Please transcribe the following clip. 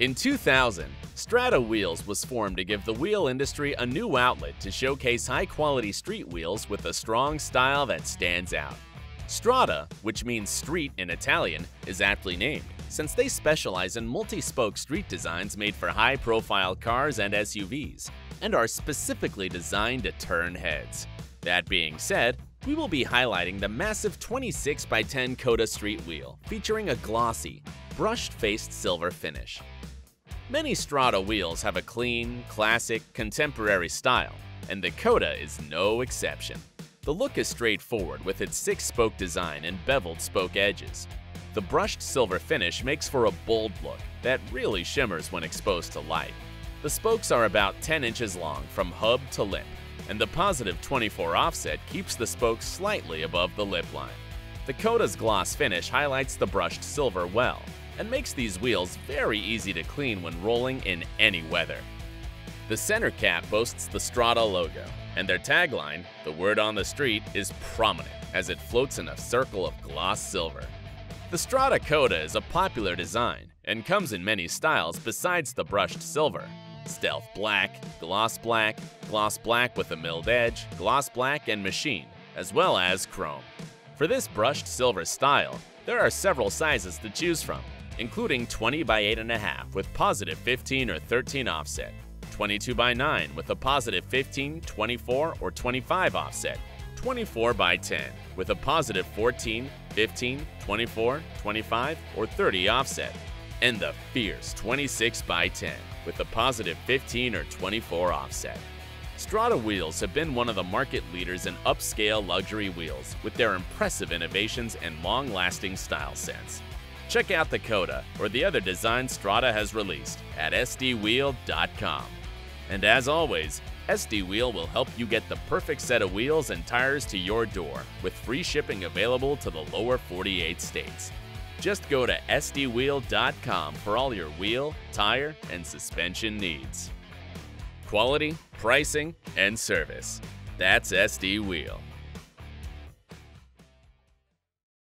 In 2000, Strada Wheels was formed to give the wheel industry a new outlet to showcase high-quality street wheels with a strong style that stands out. Strada, which means street in Italian, is aptly named, since they specialize in multi-spoke street designs made for high-profile cars and SUVs, and are specifically designed to turn heads. That being said, we will be highlighting the massive 26 by 10 Coda Street Wheel, featuring a glossy, brushed-faced silver finish. Many Strada wheels have a clean, classic, contemporary style, and the Coda is no exception. The look is straightforward with its six-spoke design and beveled spoke edges. The brushed silver finish makes for a bold look that really shimmers when exposed to light. The spokes are about 10 inches long from hub to lip, and the positive 24 offset keeps the spokes slightly above the lip line. The Coda's gloss finish highlights the brushed silver well, and makes these wheels very easy to clean when rolling in any weather. The center cap boasts the Strada logo, and their tagline, the word on the street, is prominent as it floats in a circle of gloss silver. The Strada Coda is a popular design and comes in many styles besides the brushed silver. Stealth black, gloss black, gloss black with a milled edge, gloss black and machine, as well as chrome. For this brushed silver style, there are several sizes to choose from, including 20 by 8.5 with positive 15 or 13 offset, 22 by 9 with a positive 15, 24, or 25 offset, 24 by 10 with a positive 14, 15, 24, 25, or 30 offset, and the fierce 26 by 10 with a positive 15 or 24 offset. Strada wheels have been one of the market leaders in upscale luxury wheels with their impressive innovations and long-lasting style sense. Check out the Coda or the other designs Strada has released at sdwheel.com. And as always, SD Wheel will help you get the perfect set of wheels and tires to your door with free shipping available to the lower 48 states. Just go to sdwheel.com for all your wheel, tire, and suspension needs. Quality, pricing, and service. That's SD Wheel.